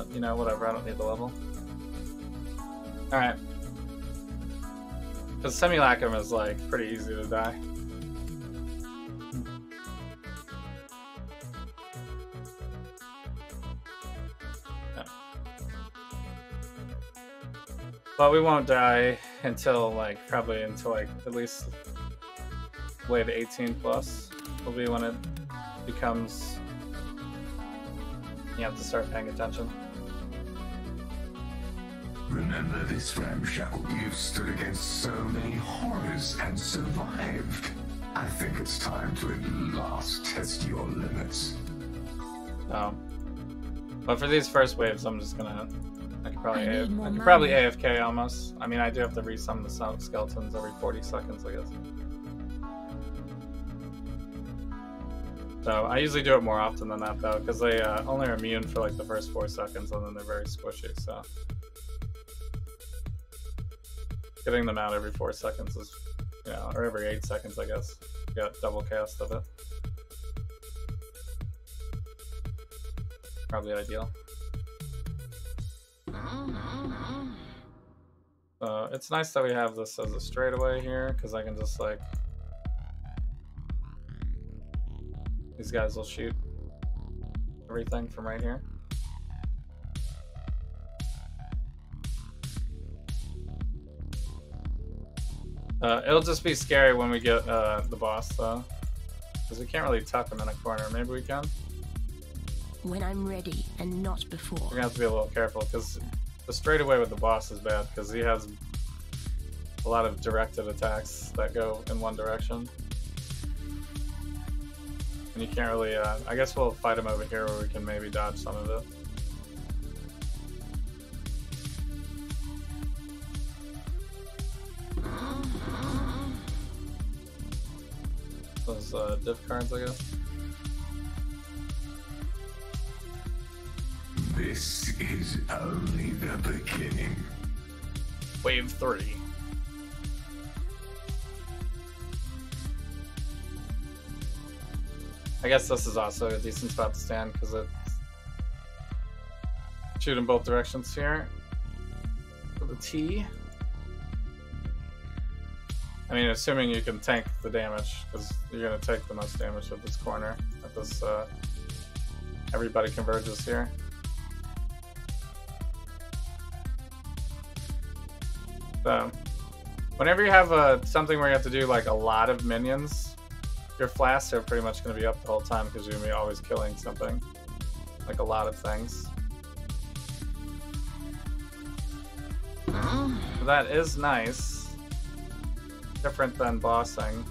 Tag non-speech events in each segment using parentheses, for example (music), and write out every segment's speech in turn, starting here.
But, you know, whatever. I don't need the level. All right. Because Simulacrum is like pretty easy to die. But we won't die until like probably until like at least late 18 plus will be when it becomes you have to start paying attention. Remember this ramshackle you've stood against so many horrors and survived. I think it's time to at last test your limits. Um, but for these first waves, I'm just gonna. I could probably, I A- need more I could probably. AFK almost. I mean, I do have to resum the skeletons every 40 seconds, I guess. So I usually do it more often than that though, because they uh, only are immune for like the first four seconds, and then they're very squishy. So getting them out every four seconds is, you know, or every eight seconds, I guess. You got double cast of it. Probably ideal. Uh, it's nice that we have this as a straightaway here, because I can just like these guys will shoot everything from right here. Uh, it'll just be scary when we get uh, the boss though, because we can't really tuck him in a corner. Maybe we can. When I'm ready and not before. We're gonna have to be a little careful because the straightaway with the boss is bad because he has a lot of directed attacks that go in one direction. And you can't really, uh, I guess we'll fight him over here where we can maybe dodge some of it. Uh, diff cards, I guess. This is only the beginning. Wave three. I guess this is also a decent spot to stand because it's shoot in both directions here. For the T. I mean, assuming you can tank the damage, because you're going to take the most damage at this corner. At this, uh, everybody converges here. So, whenever you have uh, something where you have to do like a lot of minions, your flasks are pretty much going to be up the whole time because you're going to be always killing something, like a lot of things. So that is nice. Different than bossing.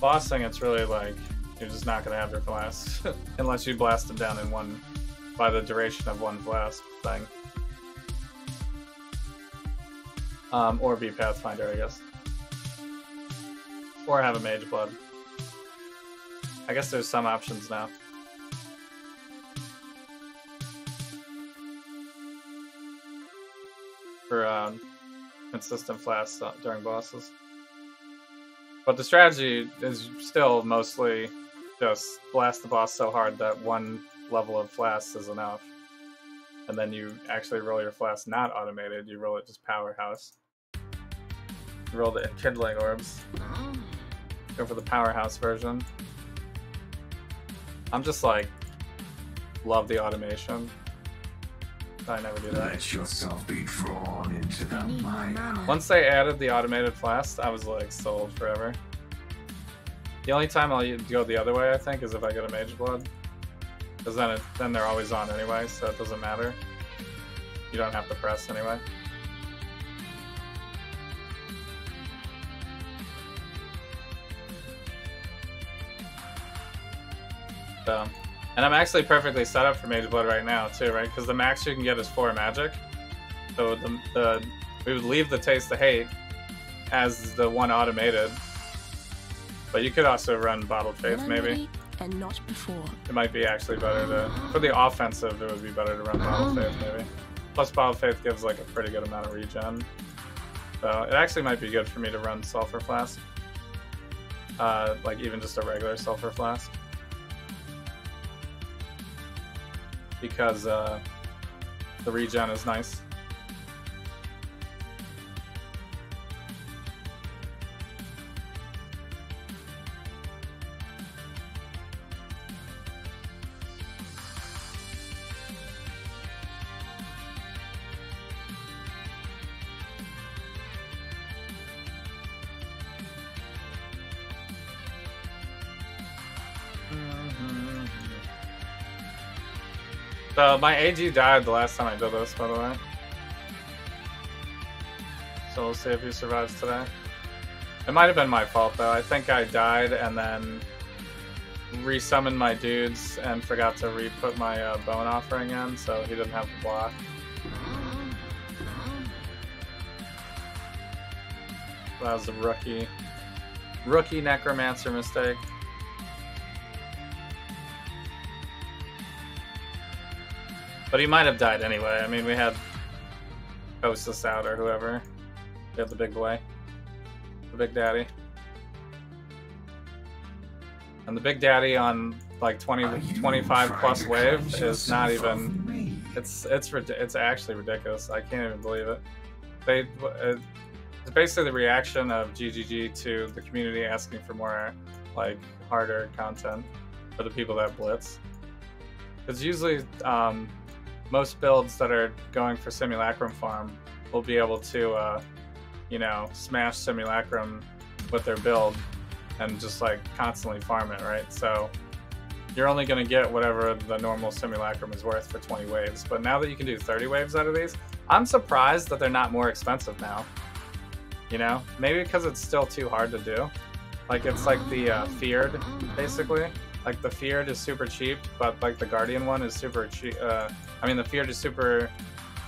Bossing, it's really like you're just not going to have your blast (laughs) unless you blast them down in one by the duration of one blast thing. Um, or be Pathfinder, I guess. Or have a Mage Blood. I guess there's some options now. For um, consistent flasks uh, during bosses. But the strategy is still mostly just blast the boss so hard that one level of flasks is enough. And then you actually roll your flask not automated, you roll it just powerhouse. You roll the kindling orbs. Go for the powerhouse version. I'm just like love the automation. I never do that. Let yourself be drawn into the I mire. Once they added the automated flask, I was like sold forever. The only time I'll go the other way, I think, is if I get a mage blood, because then it, then they're always on anyway, so it doesn't matter. You don't have to press anyway. So, and I'm actually perfectly set up for mage blood right now too, right? Because the max you can get is four magic. So the, the we would leave the taste of hate as the one automated. But you could also run bottled faith maybe. and not before. It might be actually better to for the offensive. It would be better to run bottled faith maybe. Plus bottled faith gives like a pretty good amount of regen. So it actually might be good for me to run sulfur flask. Uh, like even just a regular sulfur flask. Because uh, the regen is nice. So my AG died the last time I did this, by the way. So we'll see if he survives today. It might have been my fault though. I think I died and then resummoned my dudes and forgot to re-put my uh, bone offering in, so he didn't have the block. That was a rookie, rookie necromancer mistake. But he might have died anyway. I mean, we had Kosis out or whoever. We had the big boy. The big daddy. And the big daddy on like 20, 25 plus wave is not even it's it's it's actually ridiculous. I can't even believe it. They uh, it's basically the reaction of GGG to the community asking for more like harder content for the people that blitz. Because usually um, most builds that are going for simulacrum farm will be able to uh, you know smash simulacrum with their build and just like constantly farm it, right? So you're only going to get whatever the normal simulacrum is worth for 20 waves. But now that you can do 30 waves out of these, I'm surprised that they're not more expensive now. You know, maybe because it's still too hard to do. Like it's like the uh, feared, basically. Like the feared is super cheap, but like the guardian one is super cheap. Uh, I mean, the feared is super.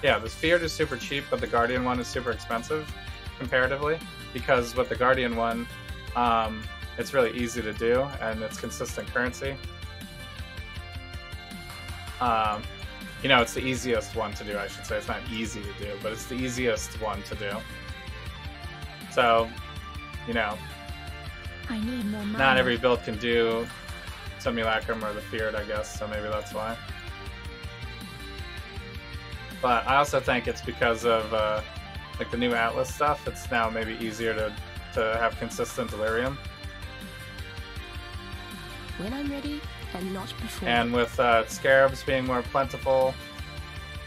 Yeah, the feared is super cheap, but the guardian one is super expensive comparatively because with the guardian one, um, it's really easy to do and it's consistent currency. Um, you know, it's the easiest one to do, I should say. It's not easy to do, but it's the easiest one to do. So, you know, I need more money. not every build can do Simulacrum or the Feared, I guess, so maybe that's why. But I also think it's because of uh, like the new Atlas stuff. It's now maybe easier to to have consistent Delirium, When I'm ready and not before. and with uh, Scarabs being more plentiful,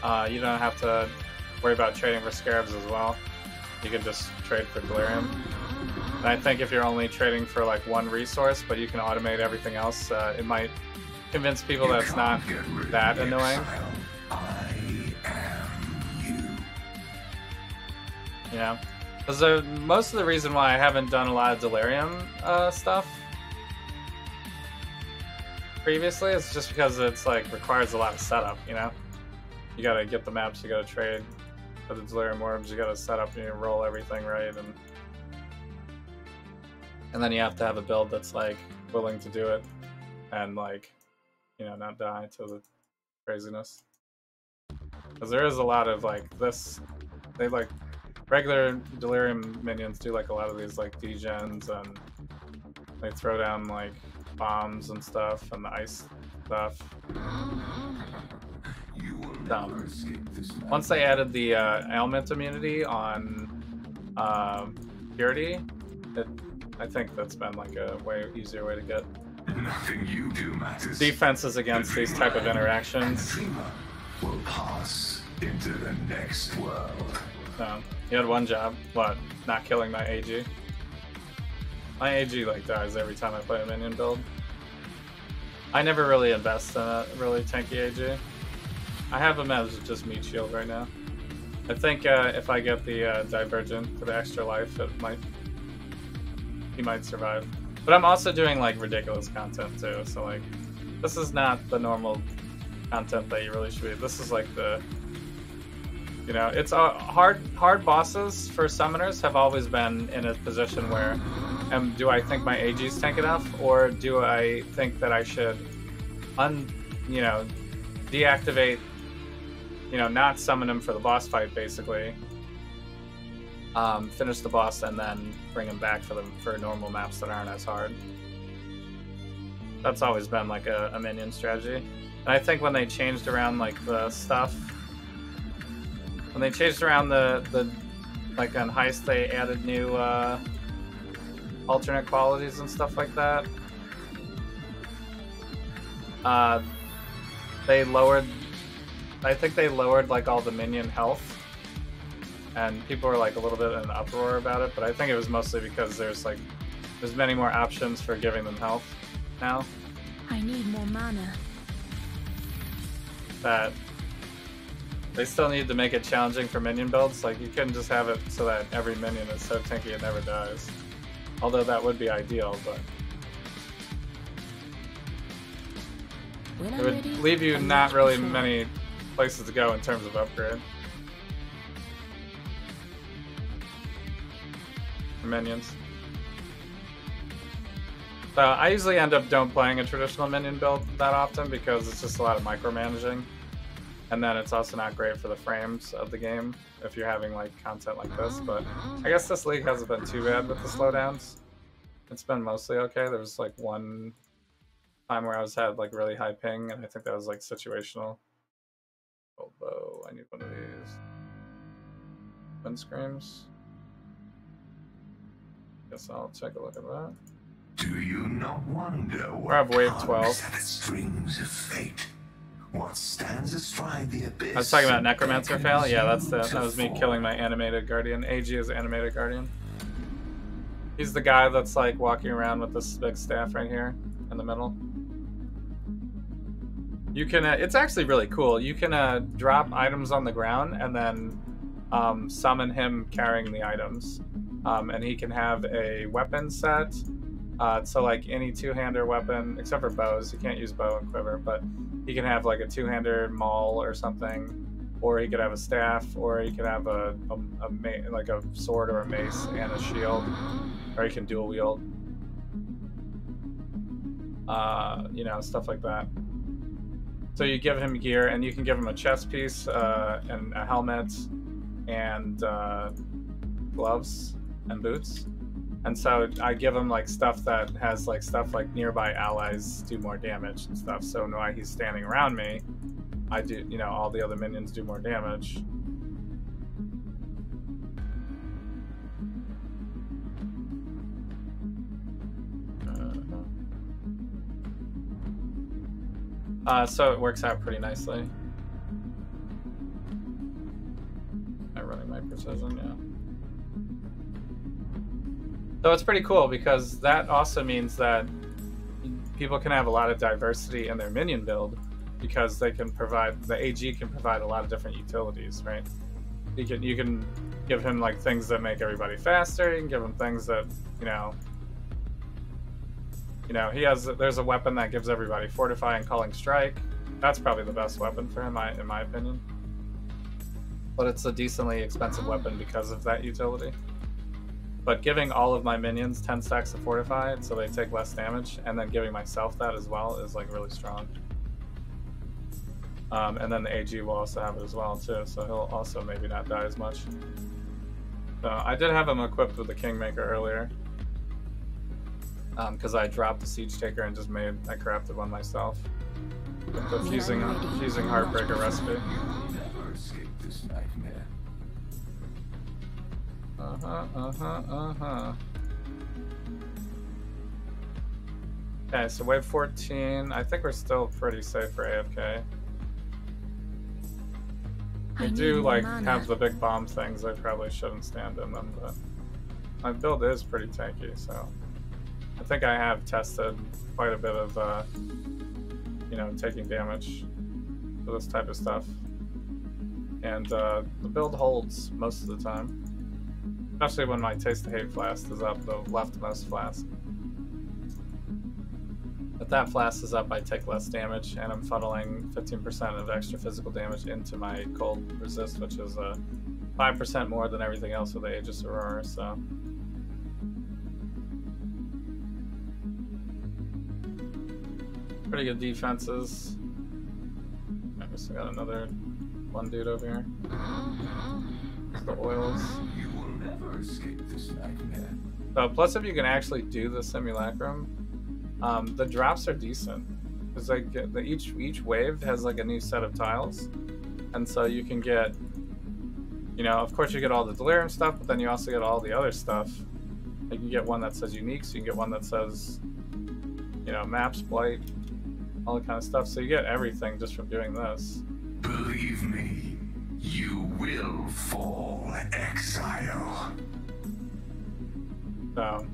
uh, you don't have to worry about trading for Scarabs as well. You can just trade for Delirium. And I think if you're only trading for like one resource, but you can automate everything else, uh, it might convince people You that it's not can't get rid of that annoying. exile. I am you. Know, because uh, most of the reason why I haven't done a lot of Delirium uh, stuff previously is just because it's like requires a lot of setup. You know, you gotta get the maps, you gotta trade for the Delirium orbs, you gotta set up and you roll everything right, and and then you have to have a build that's like willing to do it and like you know not die to the craziness. Because there is a lot of like this, they like regular delirium minions do like a lot of these like degens and they throw down like bombs and stuff and the ice stuff. You will Dumb. never escape this. Once they added the uh, ailment immunity on um, purity, it, I think that's been like a way easier way to get Nothing you do matters. defenses against these type of interactions. Will pass into the next world. So you had one job, what? Not killing my AG. My AG like dies every time I play a minion build. I never really invest in a really tanky AG. I have him as just meat shield right now. I think uh, if I get the uh, Divergent for the extra life, it might he might survive. But I'm also doing like ridiculous content too, so like this is not the normal content that you really should be. This is like the you know, it's uh, hard. Hard bosses for summoners have always been in a position where, um, do I think my AG's tank enough, or do I think that I should, un, you know, deactivate, you know, not summon him for the boss fight, basically. Um, finish the boss and then bring him back for them for normal maps that aren't as hard. That's always been like a, a minion strategy. And I think when they changed around like the stuff, when they changed around the the like on heist, they added new uh, alternate qualities and stuff like that. Uh, they lowered. I think they lowered like all the minion health and people were like a little bit in an uproar about it. But I think it was mostly because there's like there's many more options for giving them health now. I need more mana. That they still need to make it challenging for minion builds. Like you couldn't just have it so that every minion is so tanky it never dies. Although that would be ideal, but When it would ready, leave you I'm not really many places to go in terms of upgrade. Minions. So I usually end up don't playing a traditional minion build that often because it's just a lot of micromanaging. And then it's also not great for the frames of the game if you're having like content like this. But I guess this league hasn't been too bad with the slowdowns. It's been mostly okay. There was like one time where I was had like really high ping, and I think that was like situational. Bow. I need one of these. Wind screams. I guess I'll take a look at that. Do you not wonder We're at wave what 12. tugs at the strings of fate? What stands astride the abyss? I was talking about Necromancer fail. Yeah, that's the that was me killing my animated guardian. AG is animated guardian. He's the guy that's like walking around with this big staff right here in the middle. You can. Uh, it's actually really cool. You can uh, drop items on the ground and then um, summon him carrying the items, um, and he can have a weapon set. Uh, so like any two-hander weapon, except for bows, he can't use bow and quiver, but he can have like a two-hander maul or something, or he could have a staff, or he could have a, a, a ma- like a sword or a mace and a shield, or he can dual wield. Uh, you know, stuff like that. So you give him gear, and you can give him a chest piece, uh, and a helmet, and uh, gloves and boots. And so I give him like stuff that has like stuff like nearby allies do more damage and stuff. So while he's standing around me, I do, you know, all the other minions do more damage. Uh, so it works out pretty nicely. I running my precision? Yeah. So it's pretty cool because that also means that people can have a lot of diversity in their minion build because they can provide the AG can provide a lot of different utilities, right? You can you can give him like things that make everybody faster. You can give him things that you know. You know, he has there's a weapon that gives everybody fortify and culling strike. That's probably the best weapon for him, I- in my opinion. But it's a decently expensive ah. weapon because of that utility. But giving all of my minions 10 stacks of fortify so they take less damage, and then giving myself that as well is like really strong. Um, and then the AG will also have it as well too, so he'll also maybe not die as much. So I did have him equipped with the Kingmaker earlier, because I dropped the Siege Taker and just made I crafted one myself. The fusing fusing Heartbreaker recipe. Huh. Uh huh. Uh-huh. Okay, so wave 14. I think we're still pretty safe for AFK. I They do like have the big bomb things. I probably shouldn't stand in them, but my build is pretty tanky, so I think I have tested quite a bit of, uh, you know, taking damage for this type of stuff, and uh, the build holds most of the time. Especially when my taste of hate flask is up, the leftmost flask. If that flask is up, I take less damage, and I'm funneling 15% of extra physical damage into my cold resist, which is uh, 5% more than everything else with the Aegis Aurora, so. Pretty good defenses. I guess I got another one dude over here. (gasps) It's the oils. You will never escape this nightmare. So plus if you can actually do the simulacrum, Um, the drops are decent. It's like uh, the, each each wave has like a new set of tiles, and so you can get, you know, of course you get all the delirium stuff, but then you also get all the other stuff. Like You can get one that says unique, so you can get one that says, you know, maps, blight, all that kind of stuff. So you get everything just from doing this. Believe me, you will fall, exile. So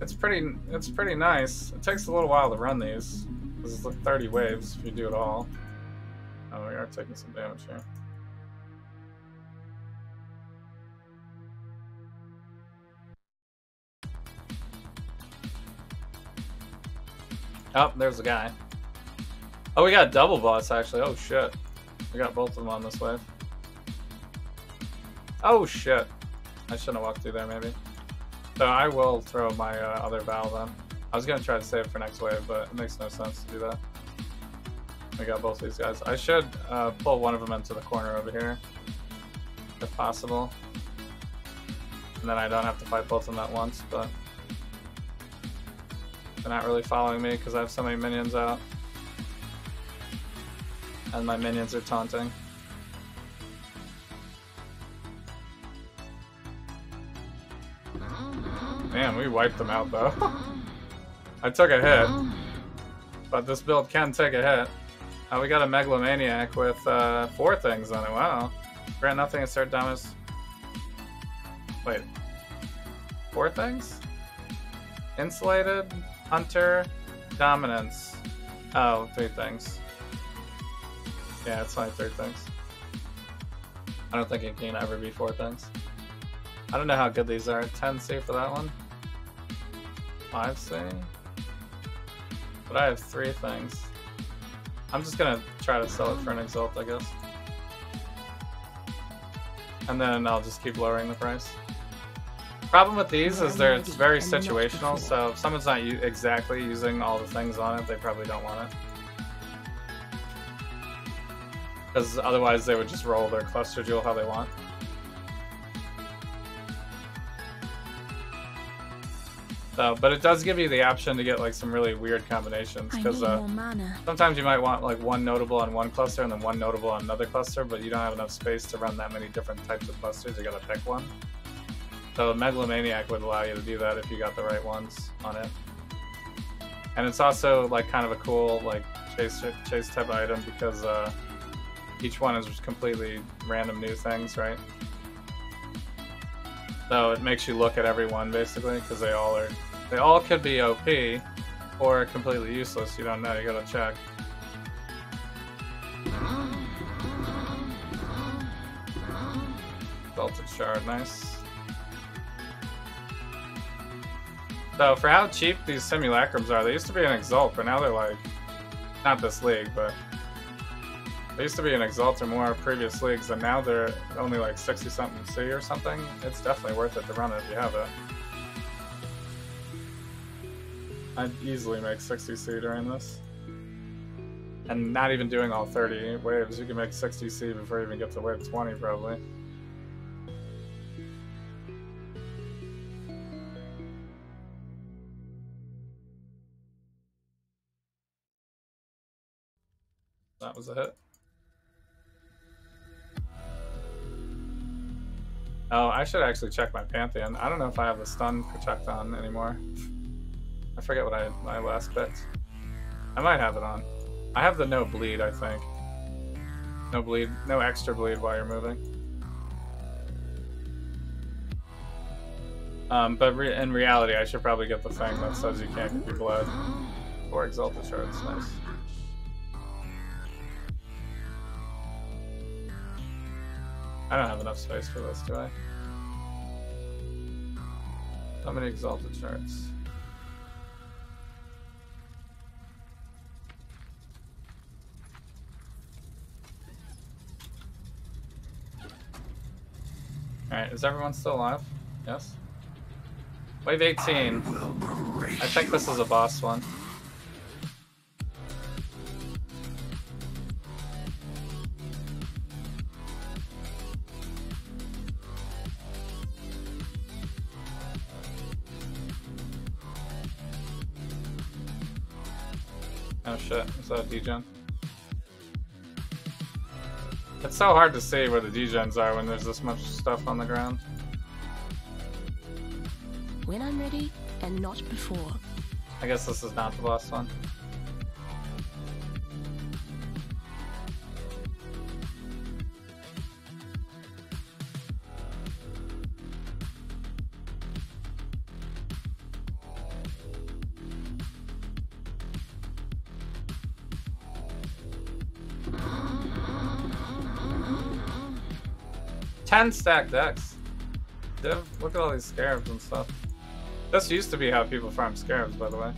it's pretty it's pretty nice. It takes a little while to run these. This is like 30 waves if you do it all. Oh, we are taking some damage here. Oh, there's a guy. Oh, we got double boss actually. Oh shit. We got both of them on this wave. Oh shit. I shouldn't have walked through there maybe. So I will throw my uh, other valve then. I was gonna try to save for next wave, but it makes no sense to do that. We got both these guys. I should uh, pull one of them into the corner over here, if possible. And then I don't have to fight both of them at once, but they're not really following me because I have so many minions out. And my minions are taunting. Man, we wiped them out though. (laughs) I took a hit. But this build can take a hit. We got a Megalomaniac with uh, four things on it. Wow. Grant nothing and start damage. Wait. Four things? Insulated, Hunter, Dominance. Oh, three things. Yeah, it's only three things. I don't think it can ever be four things. I don't know how good these are. 10C for that one. 5C. But I have three things. I'm just gonna try to sell it for an exalt, I guess. And then I'll just keep lowering the price. Problem with these is they're it's very situational, so if someone's not exactly using all the things on it, they probably don't want it. Because otherwise they would just roll their cluster jewel how they want. So, but it does give you the option to get like some really weird combinations because uh, sometimes you might want like one notable on one cluster and then one notable on another cluster, but you don't have enough space to run that many different types of clusters. You gotta pick one. So Megalomaniac would allow you to do that if you got the right ones on it. And it's also like kind of a cool like chase chase type item because uh, each one is just completely random new things, right? So it makes you look at every one basically because they all are they all could be OP or completely useless. You don't know. You gotta check. Belted shard, nice. So for how cheap these simulacrums are, they used to be an exalt, but now they're like, not this league, but they used to be an exalt or more previous leagues, and now they're only like 60 something C or something. It's definitely worth it to run it if you have it. I'd easily make 60C during this. And not even doing all 30 waves, you can make 60C before you even get to wave 20 probably. That was a hit. Oh, I should actually check my Pantheon. I don't know if I have the stun protect on anymore. I forget what I my last picked. I might have it on. I have the no bleed, I think. No bleed, no extra bleed while you're moving. Um, but re in reality, I should probably get the thing that says you can't be blood Or Exalted Shards, nice. I don't have enough space for this, do I? How many Exalted Shards? Alright, is everyone still alive? Yes? Wave 18. I think this is a boss one. Degen? It's so hard to see where the degens are when there's this much stuff on the ground. When I'm ready, and not before. I guess this is not the last one. Ten stack decks. Div, look at all these scarabs and stuff. This used to be how people farm scarabs, by the way.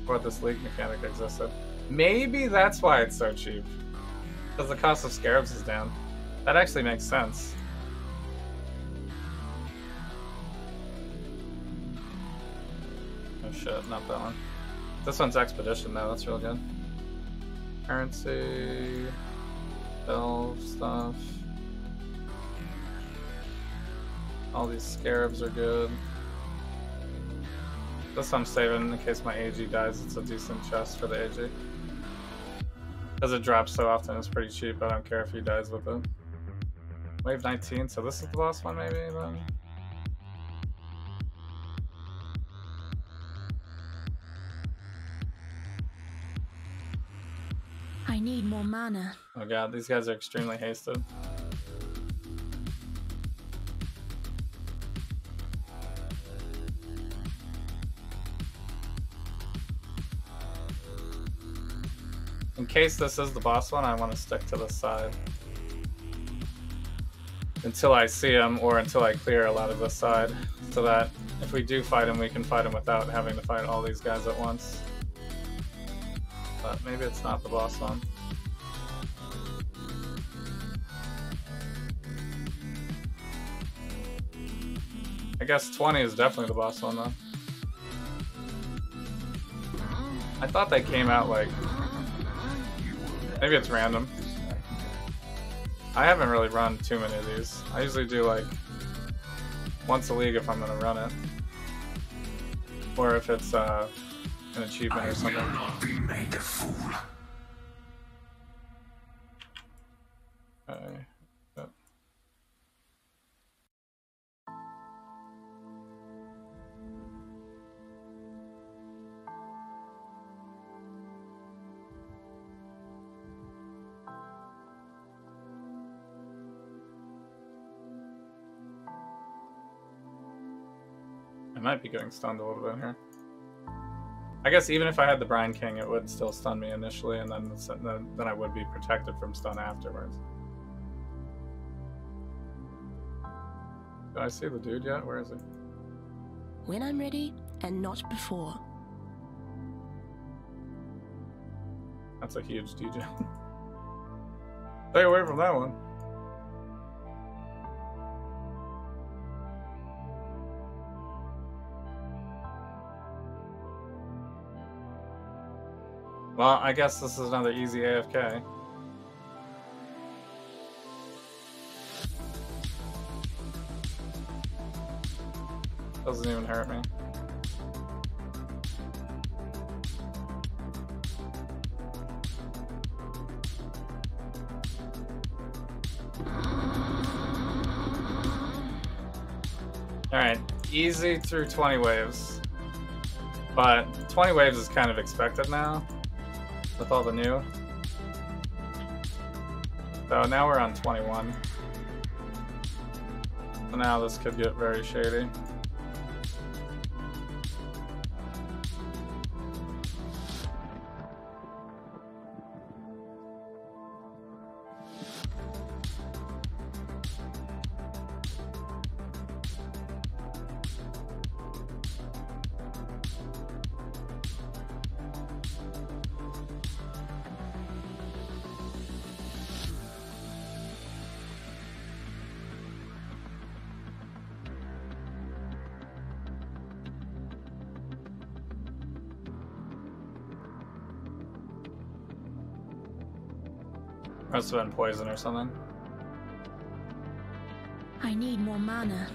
Before this league mechanic existed. Maybe that's why it's so cheap. Because the cost of scarabs is down. That actually makes sense. Oh shit, not that one. This one's Expedition though, that's real good. Currency... Delve stuff. All these scarabs are good. This I'm saving in case my AG dies. It's a decent chest for the AG. Because it drops so often, it's pretty cheap. I don't care if he dies with it. Wave 19, so this is the last one maybe then? I need more mana. Oh god, these guys are extremely hasted. Case this is the boss one, I want to stick to the side. Until I see him, or until I clear a lot of this side. So that if we do fight him, we can fight him without having to fight all these guys at once. But maybe it's not the boss one. I guess 20 is definitely the boss one though. I thought they came out like Maybe it's random. I haven't really run too many of these. I usually do like once a league if I'm gonna run it. Or if it's uh, an achievement I or something. will not be made a fool. Okay. Might be getting stunned a little bit here. I guess even if I had the Brine King, it would still stun me initially, and then then then I would be protected from stun afterwards. Do I see the dude yet? Where is he? When I'm ready, and not before. That's a huge degen. (laughs) Stay away from that one. Well, I guess this is another easy AFK. Doesn't even hurt me. Alright, easy through 20 waves. But 20 waves is kind of expected now with all the new. So now we're on 21. So now this could get very shady. Must have been poison or something. I need more mana.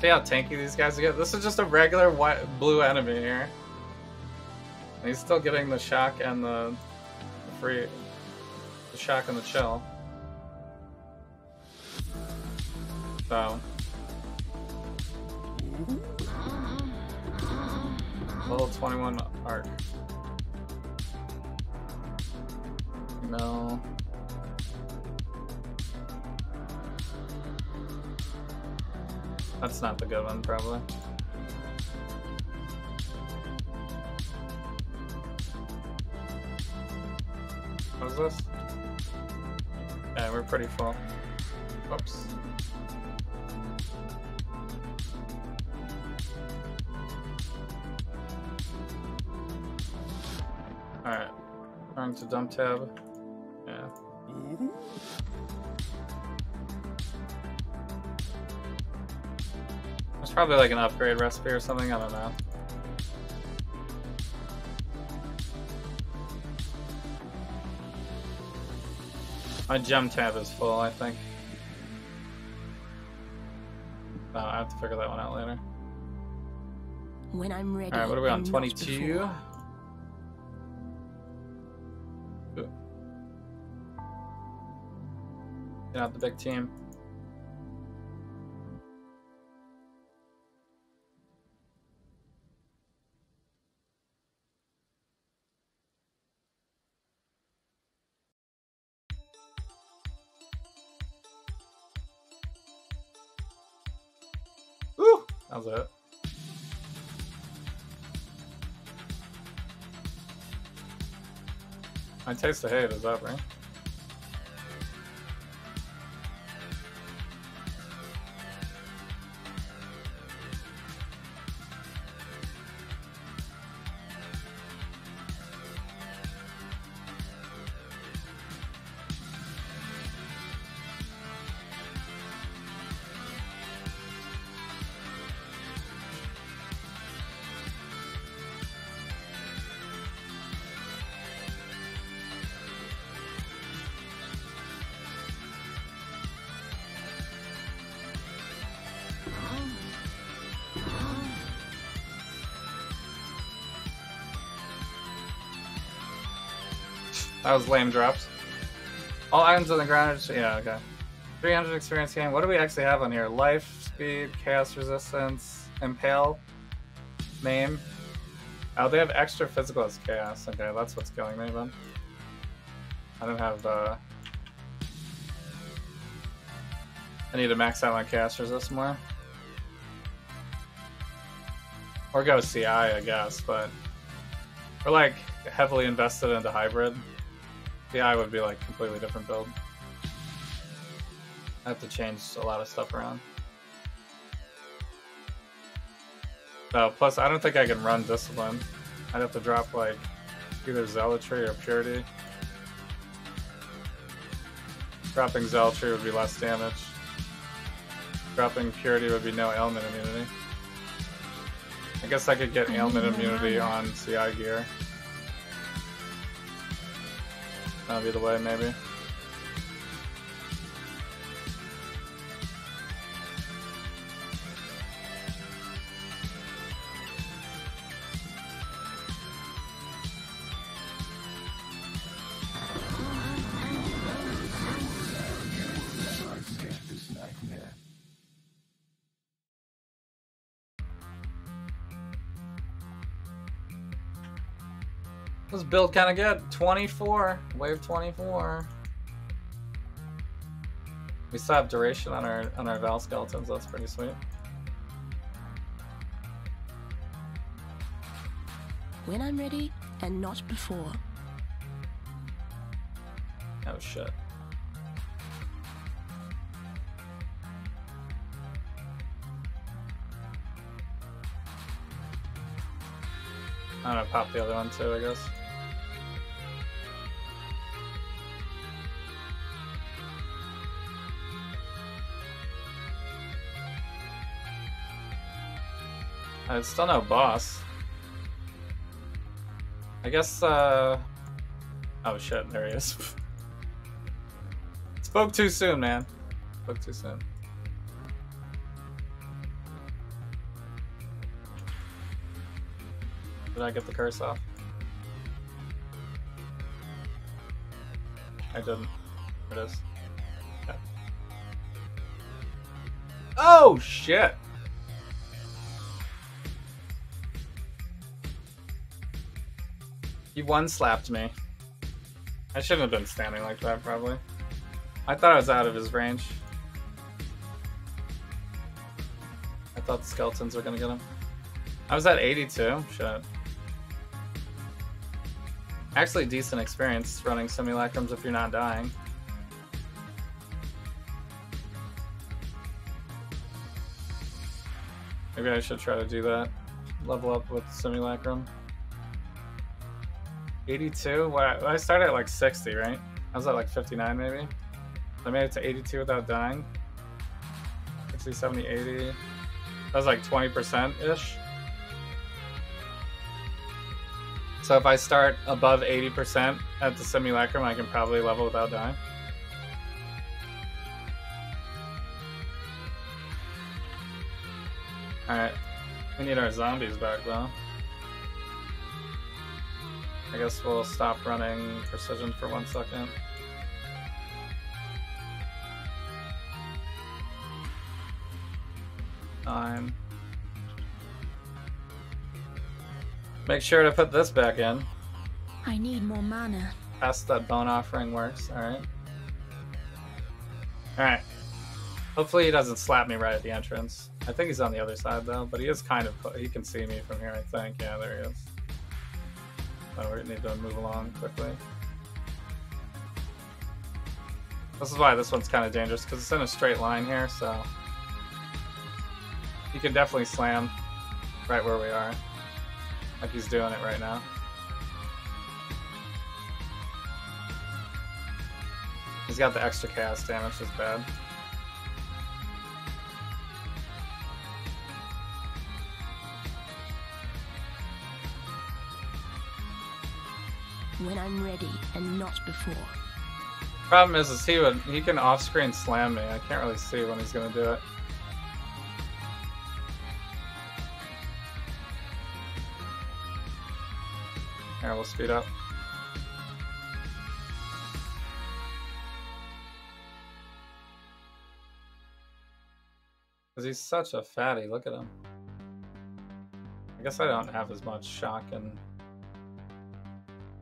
See how tanky these guys get? This is just a regular white blue enemy here. And he's still getting the shock and the, the free the shock and the chill. Probably like an upgrade recipe or something, I don't know. My gem tab is full, I think. No, I have to figure that one out later. When I'm ready. Alright, what are we on? 22? before. Ooh. Get out the big team. Taste the hate is up, right? That was lame drops. All items on the ground. are- Yeah, okay. 300 experience gain. What do we actually have on here? Life, speed, chaos resistance, impale, name. Oh, they have extra physical as chaos. Okay, that's what's killing me then. I don't have. uh... I need to max out my chaos resist more. Or go CI, I guess, but we're like heavily invested into hybrid. CI would be like completely different build. I have to change a lot of stuff around. So plus I don't think I can run discipline. I'd have to drop like either zealotry or purity. Dropping zealotry would be less damage. Dropping purity would be no ailment immunity. I guess I could get ailment immunity on CI gear. That'll be the way, maybe. Build kind of good. 24. Wave 24. We still have duration on our on our Vaal skeletons. That's pretty sweet. When I'm ready and not before. Oh shit. I'm gonna pop the other one too, I guess. It's still no boss. I guess, uh... Oh shit, there he is. (laughs) Spoke too soon, man. Spoke too soon. Did I get the curse off? I didn't. There it is. Yeah. Oh shit! He one slapped me. I shouldn't have been standing like that, probably. I thought I was out of his range. I thought the skeletons were gonna get him. I was at 82. Shit. Actually, decent experience running simulacrums if you're not dying. Maybe I should try to do that. Level up with simulacrum. 82? Well, I started at like 60, right? I was at like 59 maybe. I made it to 82 without dying. 60, 70, 80. That was like 20%-ish. So if I start above 80% at the simulacrum, I can probably level without dying. Alright. We need our zombies back though. I guess we'll stop running precision for one second. Nine. Make sure to put this back in. I need more mana. Past that bone offering works, alright. Alright. Hopefully he doesn't slap me right at the entrance. I think he's on the other side though, but he is kind of, he can see me from here I think. Yeah, there he is. We need to move along quickly. This is why this one's kind of dangerous, because it's in a straight line here, so... You can definitely slam right where we are. Like he's doing it right now. He's got the extra chaos damage, is bad. When I'm ready and not before. Problem is, is he would he can off-screen slam me. I can't really see when he's gonna do it. Here, we'll speed up. Because he's such a fatty, look at him. I guess I don't have as much shock and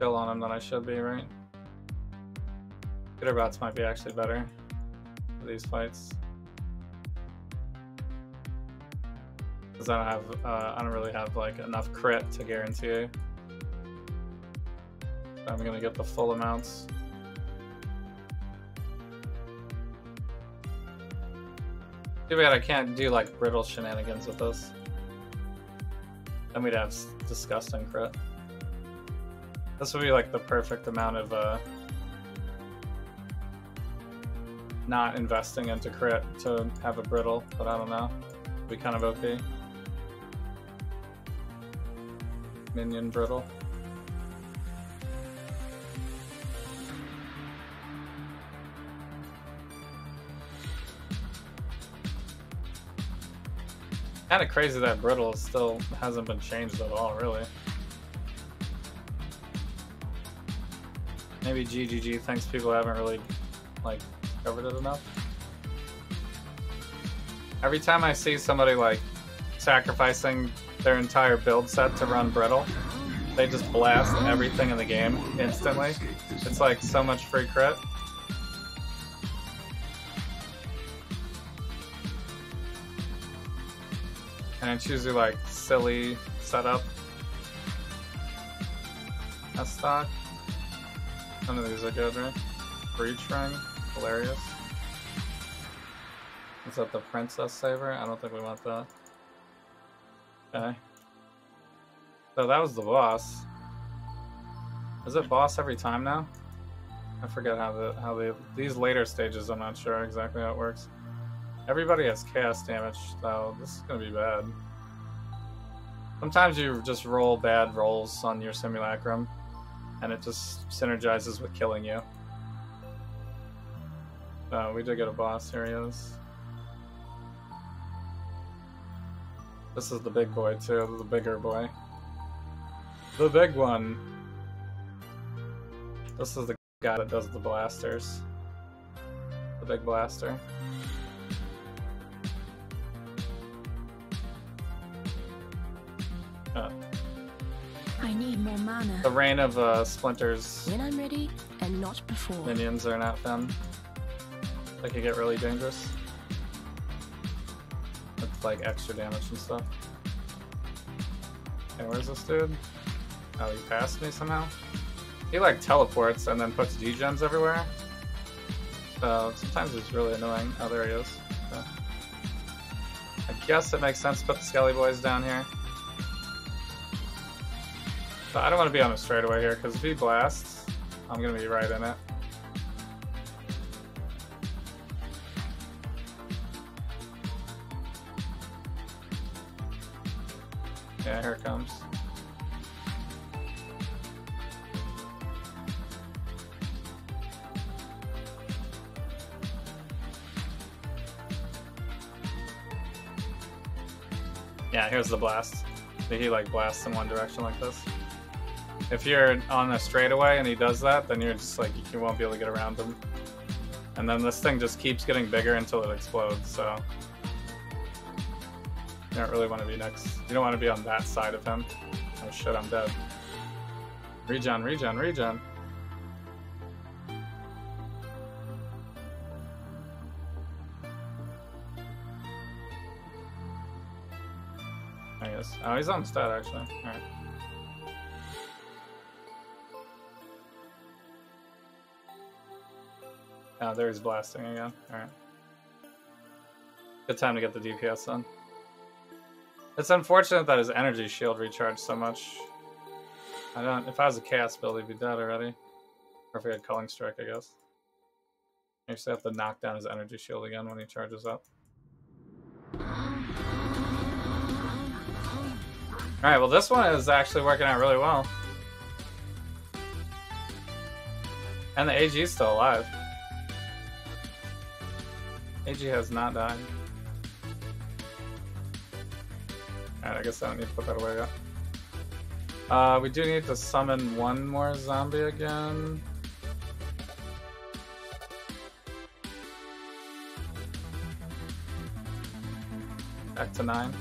chill on him than I should be, right? Skitterbots might be actually better for these fights. Because I don't have, uh, I don't really have like enough crit to guarantee. I'm gonna get the full amounts. Too bad I can't do like brittle shenanigans with this. Then we'd have disgusting crit. This would be like the perfect amount of uh, not investing into crit to have a brittle, but I don't know. It'd be kind of OP. Minion brittle. Kind of crazy that brittle still hasn't been changed at all, really. Maybe GGG thinks people haven't really, like, covered it enough. Every time I see somebody, like, sacrificing their entire build set to run brittle, they just blast everything in the game instantly. It's like so much free crit. And it's usually like silly setup. A stock. None of these are good, right? Breach ring, hilarious. Is that the princess saver? I don't think we want that. Okay. So that was the boss. Is it boss every time now? I forget how the how the these later stages. I'm not sure exactly how it works. Everybody has chaos damage, so this is gonna be bad. Sometimes you just roll bad rolls on your simulacrum, and it just synergizes with killing you. So we did get a boss. Here he is. This is the big boy too, the bigger boy. The big one. This is the guy that does the blasters. The big blaster. I need more mana. the rain of uh, Splinter's When I'm ready and not before. minions are not fun. They could get really dangerous. With like extra damage and stuff. Okay, where's this dude? Oh, he passed me somehow? He like teleports and then puts degens everywhere. So sometimes it's really annoying. Oh, there he is. I guess it makes sense to put the Skelly Boys down here. I don't want to be on a straightaway here, because if he blasts, I'm going to be right in it. Yeah, here it comes. Yeah, here's the blast. Did He like blasts in one direction like this. If you're on a straightaway and he does that, then you're just like you won't be able to get around him. And then this thing just keeps getting bigger until it explodes. So you don't really want to be next. You don't want to be on that side of him. Oh shit, I'm dead. Regen, regen, regen. I guess. Oh, he's on stat actually. Alright. Oh, there he's blasting again. Alright. Good time to get the DPS on. It's unfortunate that his energy shield recharged so much. I don't. If I was a chaos build, he'd be dead already. Or if he had culling strike, I guess. You just have to knock down his energy shield again when he charges up. Alright, well this one is actually working out really well. And the AG is still alive. AG has not died. Alright, I guess I don't need to put that away yet. Uh, we do need to summon one more zombie again. Back to nine.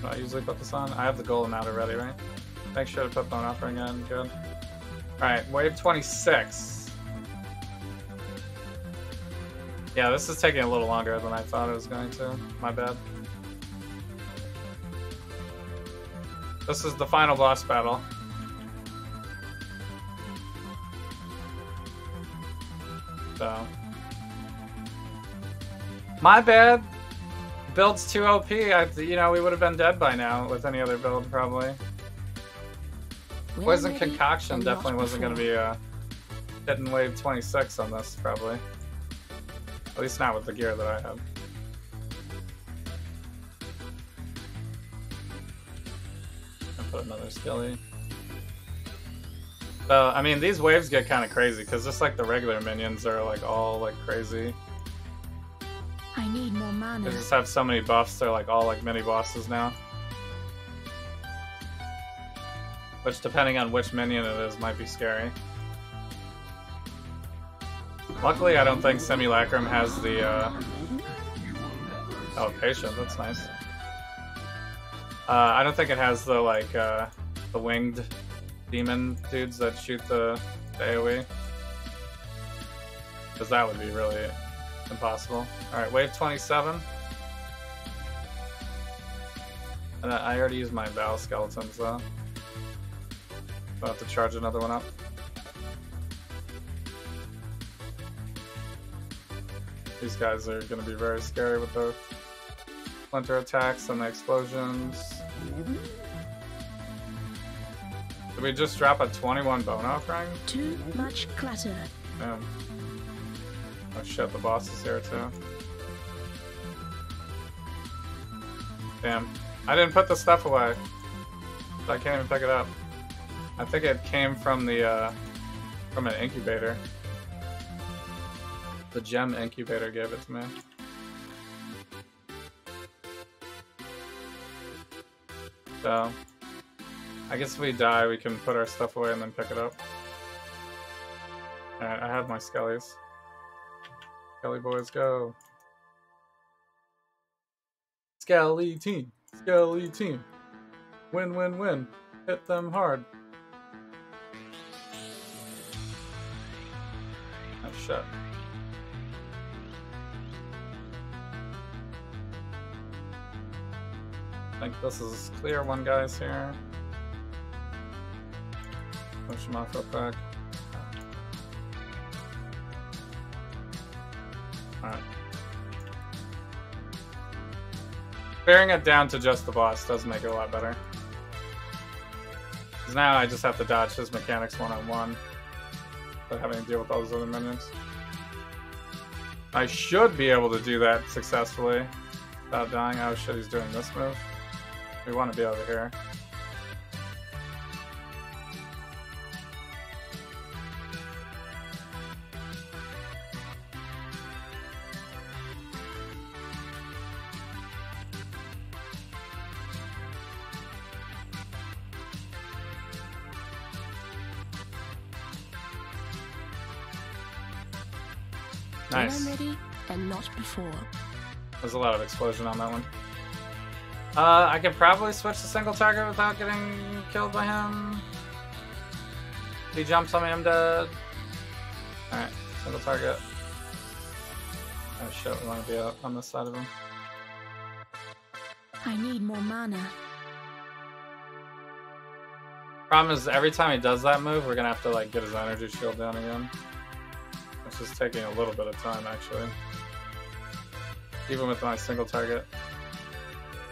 Do I usually put this on? I have the golem out already, right? Make sure to put bone offering in. Good. Alright, wave 26. Yeah, this is taking a little longer than I thought it was going to. My bad. This is the final boss battle. So. My bad. Build's too OP. I, you know, we would have been dead by now with any other build, probably. Poison Concoction definitely wasn't going to be uh, hitting wave 26 on this, probably. At least not with the gear that I have. Put another skelly. So, I mean, these waves get kind of crazy, because just like the regular minions are like all like crazy. I need more mana. They just have so many buffs, they're like all like mini bosses now. Which, depending on which minion it is, might be scary. Luckily, I don't think Simulacrum has the, uh... Oh, Patient, that's nice. Uh, I don't think it has the, like, uh, the winged demon dudes that shoot the, the AoE. Because that would be really impossible. Alright, wave 27. And I already used my Vaal skeletons, though. I'll have to charge another one up. These guys are going to be very scary with the splinter attacks and the explosions. Did we just drop a 21 bone offering? Too much clutter. Damn. Oh shit, the boss is here too. Damn. I didn't put the stuff away. I can't even pick it up. I think it came from the, uh, from an incubator. The gem incubator gave it to me. So, I guess if we die, we can put our stuff away and then pick it up. Alright, I have my skellies. Skelly boys, go. Skelly team. Skelly team. Win, win, win. Hit them hard. Oh, shit. Think this is clear one guys here. Push him off real quick. Alright. Bearing it down to just the boss does make it a lot better. Because now I just have to dodge his mechanics one on one. Without having to deal with all those other minions. I should be able to do that successfully without dying. Oh shit, he's doing this move. We want to be over here. Nice. When I'm ready and not before. There's a lot of explosion on that one. Uh, I could probably switch to single target without getting killed by him. He jumps on me, I'm dead. Alright, single target. Oh shit, we want to be up on this side of him. I need more mana. Problem is, every time he does that move, we're gonna have to like get his energy shield down again. Which is taking a little bit of time, actually. Even with my single target.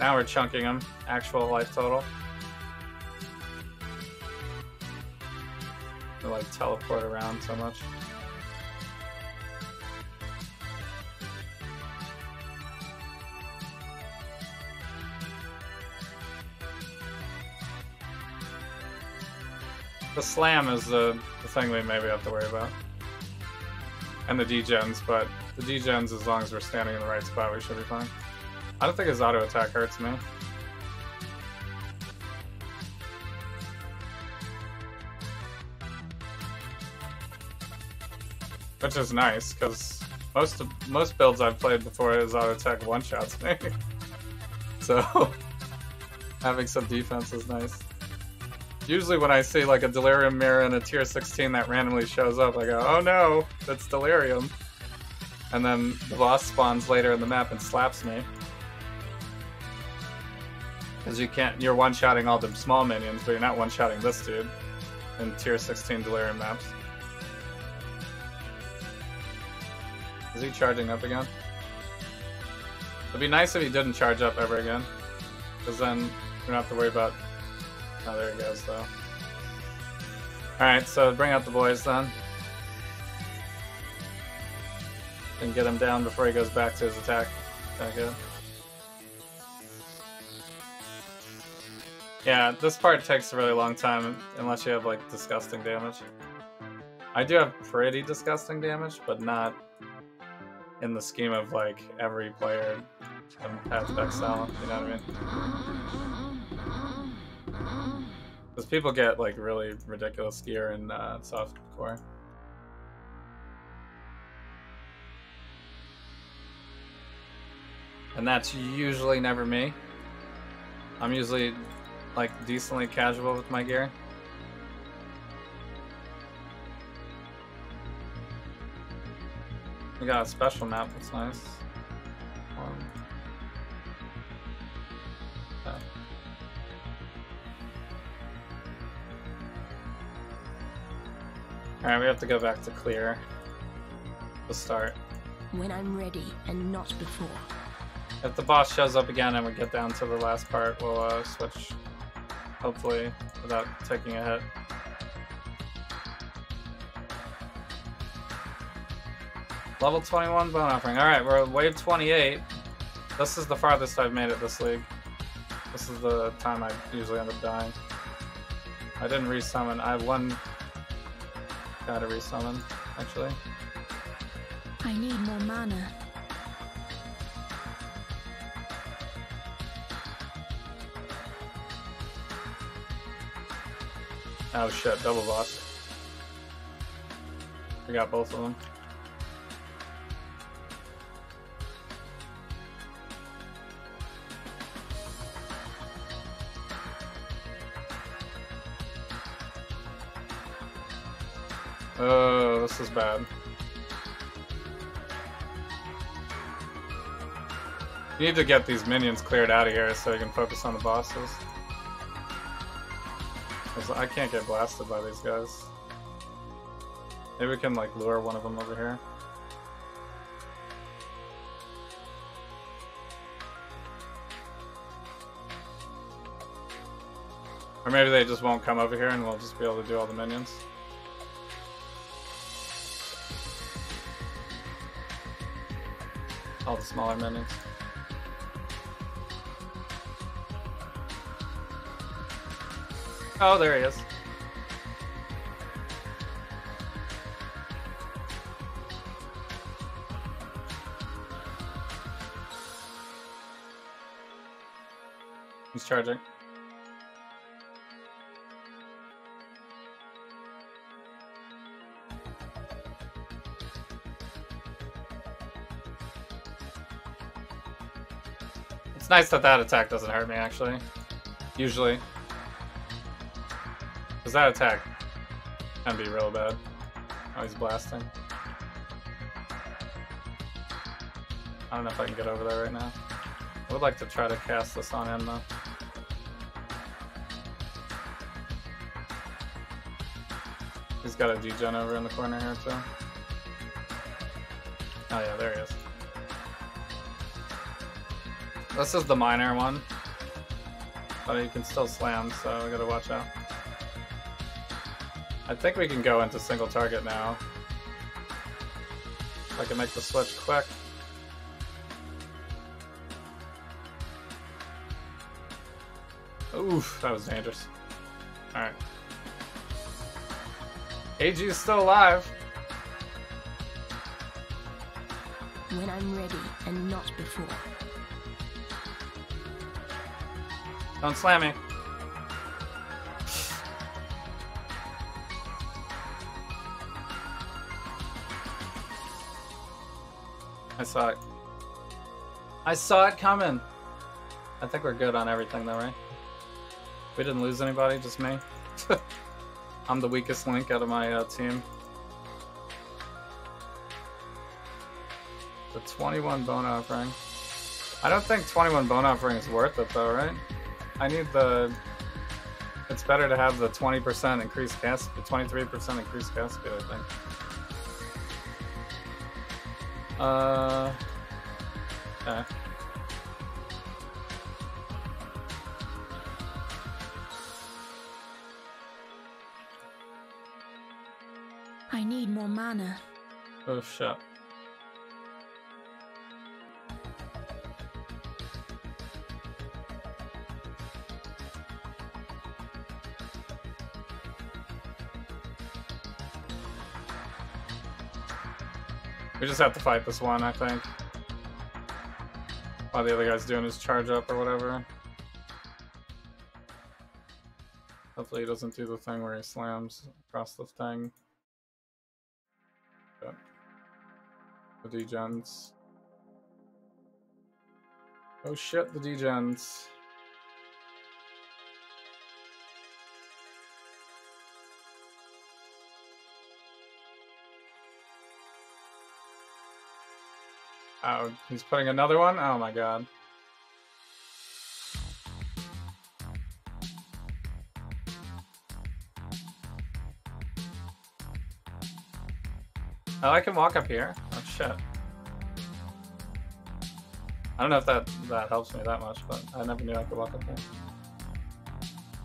Now we're chunking them, Actual life total. To like teleport around so much. The slam is the, the thing we maybe have to worry about. And the degens, but the degens, as long as we're standing in the right spot, we should be fine. I don't think his auto attack hurts me. Which is nice, because most of, most builds I've played before his auto attack one shots me. (laughs) so (laughs) having some defense is nice. Usually when I see like a Delirium mirror and a tier 16 that randomly shows up, I go, oh no, that's Delirium. And then the boss spawns later in the map and slaps me. Because you can't, you're one-shotting all the small minions, but you're not one-shotting this dude in tier 16 Delirium maps. Is he charging up again? It'd be nice if he didn't charge up ever again. Because then you don't have to worry about... Oh, there he goes, though. Alright, so bring out the boys then. And get him down before he goes back to his attack. Good. Yeah, this part takes a really long time unless you have like disgusting damage. I do have pretty disgusting damage, but not in the scheme of like every player has Vexel, you know what I mean? Because people get like really ridiculous gear in uh, soft core. And that's usually never me. I'm usually like decently casual with my gear. We got a special map that's nice. Um, yeah. Alright, we have to go back to clear. To start. When I'm ready and not before. If the boss shows up again and we get down to the last part, we'll uh, switch. Hopefully, without taking a hit. Level 21 bone offering. Alright, we're at wave 28. This is the farthest I've made it this league. This is the time I usually end up dying. I didn't resummon. I have one guy to resummon, actually. I need more mana. Oh shit, double boss. We got both of them. Oh, this is bad. You need to get these minions cleared out of here so you can focus on the bosses. I can't get blasted by these guys. Maybe we can like lure one of them over here. Or maybe they just won't come over here and we'll just be able to do all the minions. All the smaller minions. Oh, there he is. He's charging. It's nice that that attack doesn't hurt me, actually. Usually. Because that attack can be real bad. Oh, he's blasting. I don't know if I can get over there right now. I would like to try to cast this on him, though. He's got a degen over in the corner here, too. Oh yeah, there he is. This is the minor one. But he can still slam, so we gotta watch out. I think we can go into single target now. If I can make the switch quick. Oof, that was dangerous. Alright. AG is still alive. When I'm ready and not before. Don't slam me. Saw it. I saw it coming. I think we're good on everything though, right? We didn't lose anybody, just me. (laughs) I'm the weakest link out of my uh, team. The 21 bone offering. I don't think 21 bone offering is worth it though, right? I need the. It's better to have the 20% increased cast, the 23% increased cast speed, I think. Uh. Okay. I need more mana. Oh shit. Just have to fight this one, I think. While the other guy's doing his charge up or whatever. Hopefully he doesn't do the thing where he slams across the thing. But the degens. Oh shit, the degens. Oh, he's putting another one? Oh my god. Oh, I can walk up here. Oh shit. I don't know if that that helps me that much, but I never knew I could walk up here.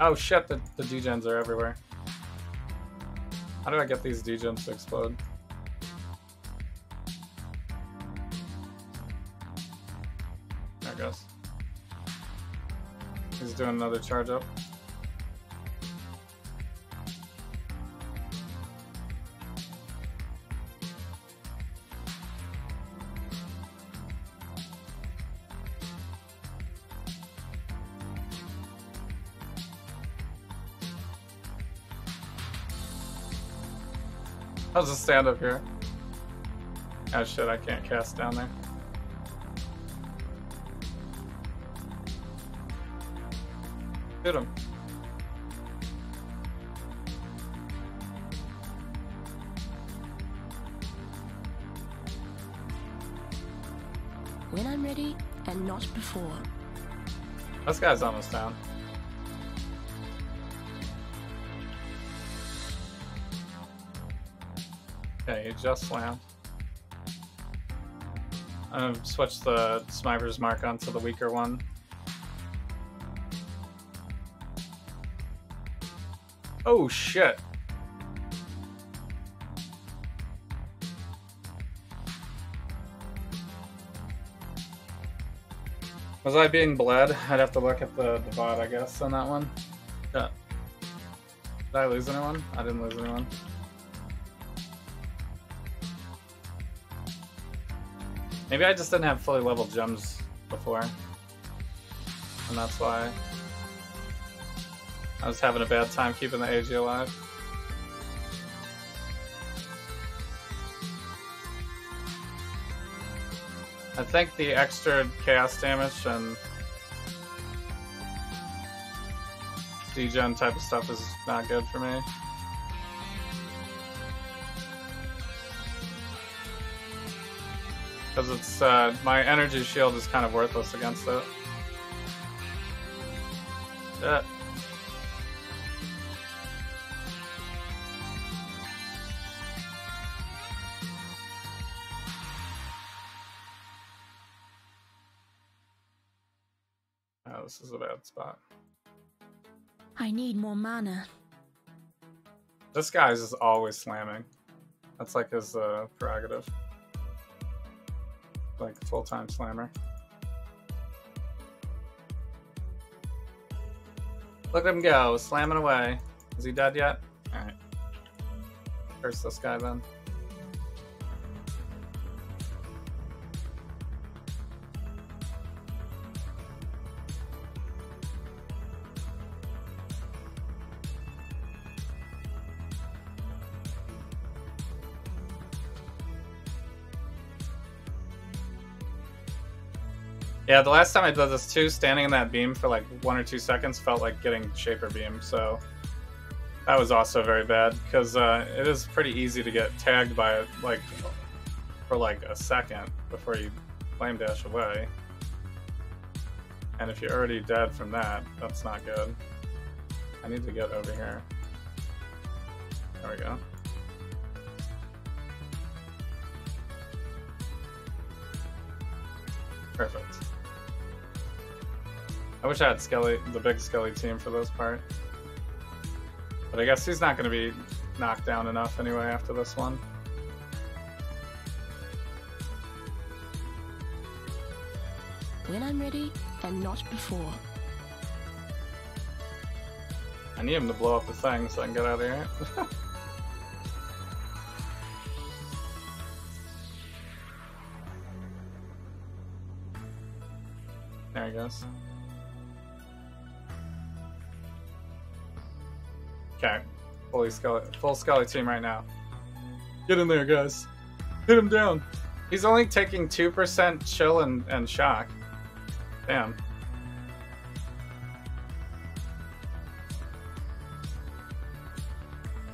Oh shit, the, the degens are everywhere. How do I get these degens to explode? He's doing another charge up. I'll just stand up here. Oh shit, I can't cast down there. When I'm ready and not before. This guy's almost down. Okay, he just slammed. I'm gonna switch the Sniper's Mark onto the weaker one. Oh shit! Was I being bled? I'd have to look at the, the bot, I guess, on that one. Yeah. Did I lose anyone? I didn't lose anyone. Maybe I just didn't have fully leveled gems before. And that's why I was having a bad time keeping the AG alive. I think the extra chaos damage and degen type of stuff is not good for me. Because it's, uh, my energy shield is kind of worthless against it. Yeah. More. This guy's is always slamming. That's like his uh, prerogative. Like full time slammer. Look at him go, slamming away. Is he dead yet? Alright. Curse this guy then. Yeah, the last time I did this too, standing in that beam for like one or two seconds felt like getting Shaper Beam, so that was also very bad because uh, it is pretty easy to get tagged by it like for like a second before you flame dash away. And if you're already dead from that, that's not good. I need to get over here. There we go. I wish I had Skelly, the big Skelly team for this part. But I guess he's not going to be knocked down enough anyway after this one. When I'm ready and not before. I need him to blow up the thing so I can get out of here. (laughs) there he goes. Okay, fully Skelly, full Skelly team right now. Get in there, guys. Hit him down. He's only taking 2% chill and, and shock. Damn.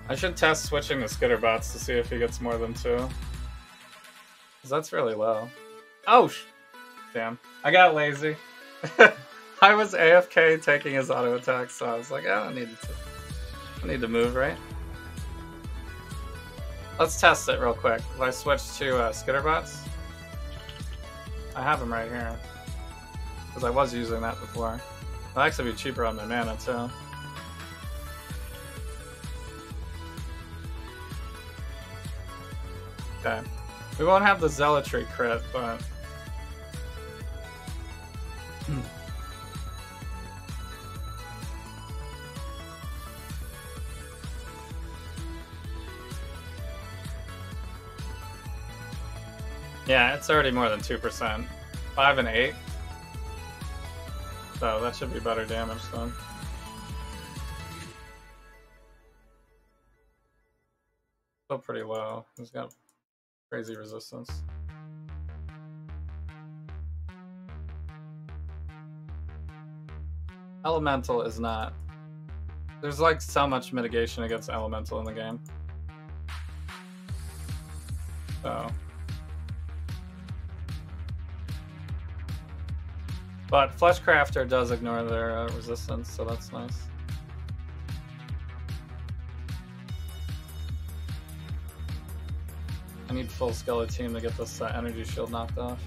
I should test switching the skitter bots to see if he gets more than two. Cause that's really low. Oh, damn! I got lazy. (laughs) I was AFK taking his auto attack, so I was like, oh, I don't need to. I need to move, right? Let's test it real quick. If I switch to uh, skitter bots, I have them right here because I was using that before. It'll actually be cheaper on my mana too. Okay. We won't have the Zealotry crit, but... (clears throat) yeah, it's already more than 2%. 5 and 8. So that should be better damage then. Still pretty low. He's got crazy resistance. Elemental is not. There's like so much mitigation against elemental in the game. So. But Fleshcrafter does ignore their uh, resistance, so that's nice. I need full skeleton team to get this uh, energy shield knocked off.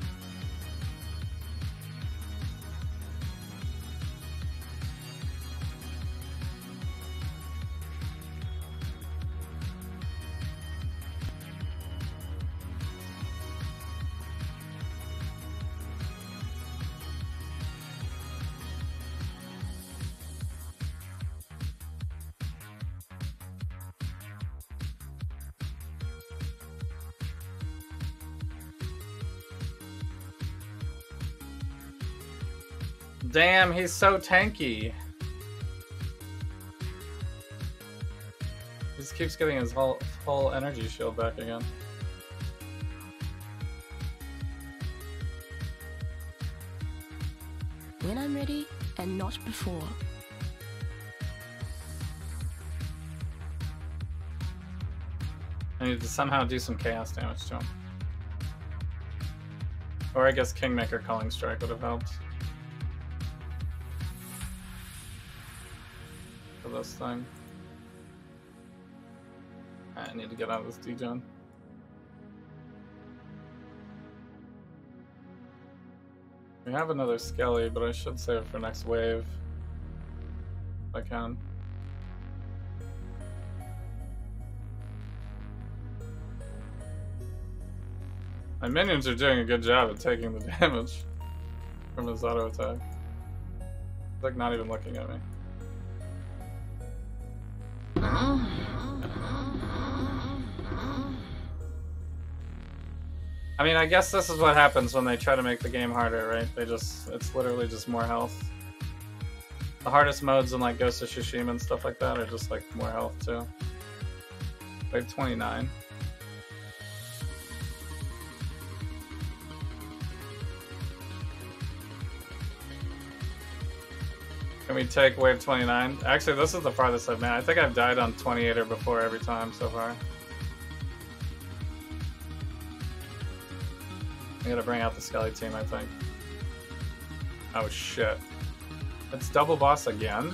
Damn, he's so tanky. He just keeps getting his whole whole energy shield back again. When I'm ready and not before. I need to somehow do some chaos damage to him. Or I guess Kingmaker Culling Strike would have helped. This thing. I need to get out of this degen. We have another Skelly, but I should save for next wave. If I can. My minions are doing a good job at taking the (laughs) damage from his auto attack. Like not even looking at me. I mean, I guess this is what happens when they try to make the game harder, right? They just, it's literally just more health. The hardest modes in like Ghost of Tsushima and stuff like that are just like more health too. Wave 29. Can we take wave 29? Actually, this is the farthest I've made. I think I've died on 28 or before every time so far. I gotta bring out the Skelly team, I think. Oh shit. It's double boss again?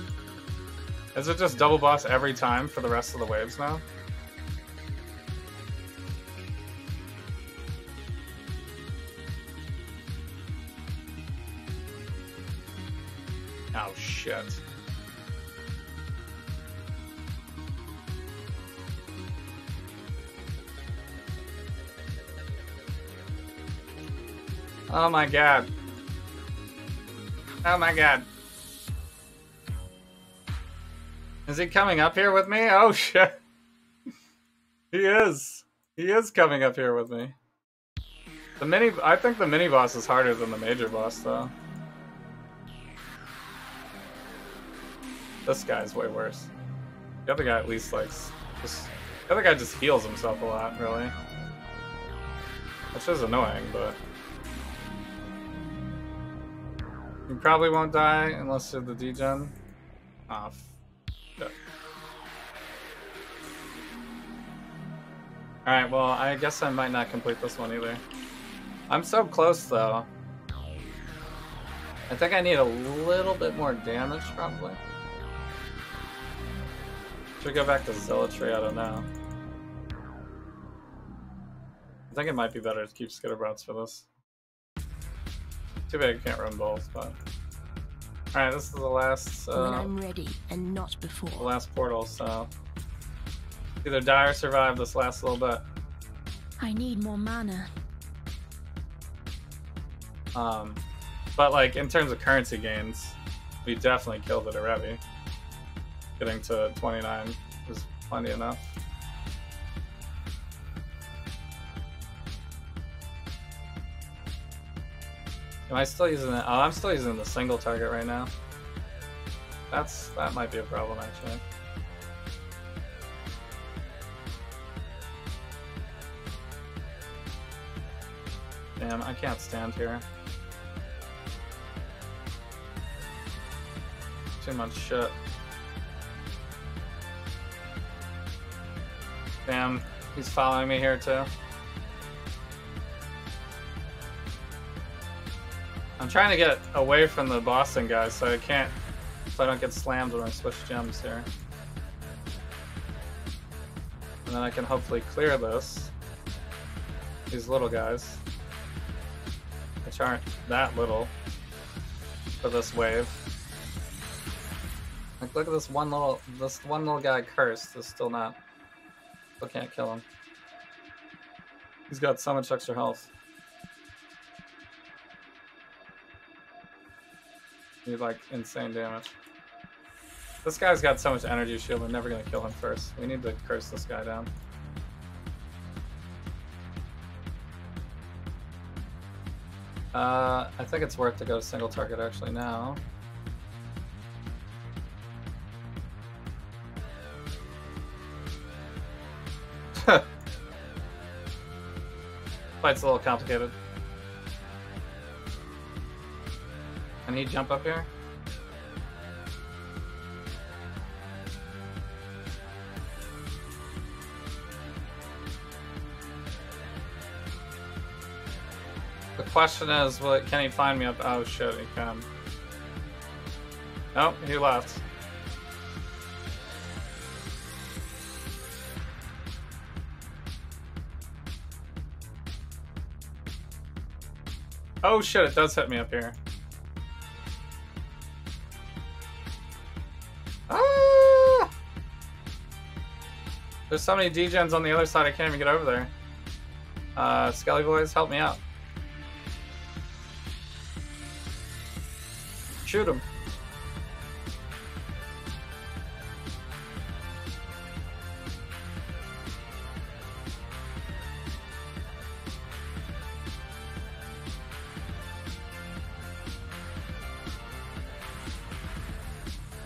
Is it just double boss every time for the rest of the waves now? Oh shit. Oh my god. Oh my god. Is he coming up here with me? Oh (laughs) shit. he is. He is coming up here with me. The mini I think the mini boss is harder than the major boss though. This guy's way worse. The other guy at least likes just the other guy just heals himself a lot, really. Which is annoying, but You probably won't die unless you're the degen. Ah, f- Alright, well, I guess I might not complete this one either. I'm so close, though. I think I need a little bit more damage, probably. Should we go back to Zealotry? I don't know. I think it might be better to keep Skitterbots for this. Too bad I can't run both, but... Alright, this is the last, when uh, I'm ready and not before. the last portal, so... Either die or survive this last little bit. I need more mana. Um, but like, in terms of currency gains, we definitely killed it already. Getting to 29 is plenty enough. Am I still using that? Oh, I'm still using the single target right now. That's that might be a problem actually. Damn, I can't stand here. Too much shit. Damn, he's following me here too. I'm trying to get away from the Boston guys so I can't, so I don't get slammed when I switch gems here. And then I can hopefully clear this. These little guys. Which aren't that little for this wave. Like look at this one little this one little guy cursed is still not still can't kill him. He's got so much extra health. He's like insane damage. This guy's got so much energy shield, we're never gonna kill him first. We need to curse this guy down. Uh, I think it's worth to go single target actually now. (laughs) Fight's a little complicated. Can he jump up here? The question is, can he find me up? Oh shit, he can. Nope, he left. Oh shit, it does hit me up here. There's so many degens on the other side, I can't even get over there. Uh, Skelly Boys, help me out. Shoot him.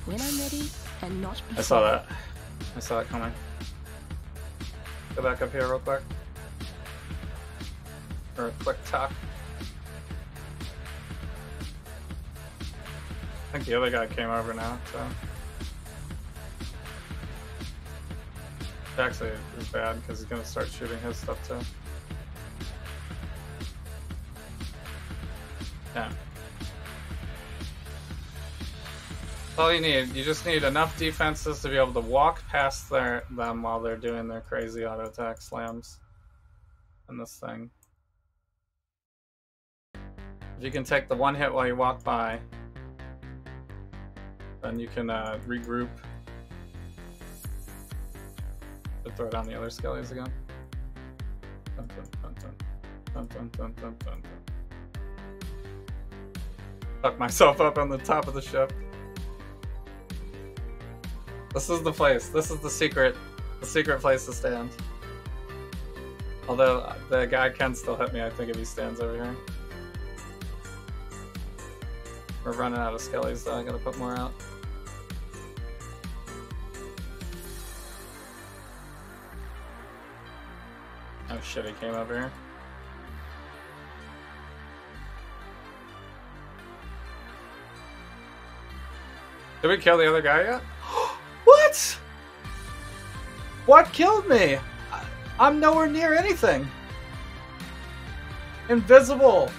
When I'm ready and not before. I saw that. I saw it coming. Go back up here real quick. Or a quick talk. I think the other guy came over now, so. Actually, it's bad because he's gonna start shooting his stuff too. All you need. You just need enough defenses to be able to walk past their them while they're doing their crazy auto attack slams. And this thing. If you can take the one hit while you walk by, then you can uh, regroup. And throw down the other skellies again. Dun, dun, dun. Fuck myself up on the top of the ship. This is the place. This is the secret, the secret place to stand. Although uh, the guy can still hit me, I think, if he stands over here. We're running out of skellies, though. I gotta put more out. Oh shit, he came over here. Did we kill the other guy yet? What? What killed me? I'm nowhere near anything. Invisible.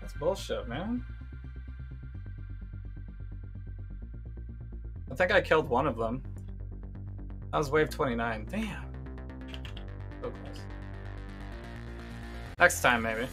That's bullshit, man. I think I killed one of them. That was wave 29. Damn. So. Next time, maybe.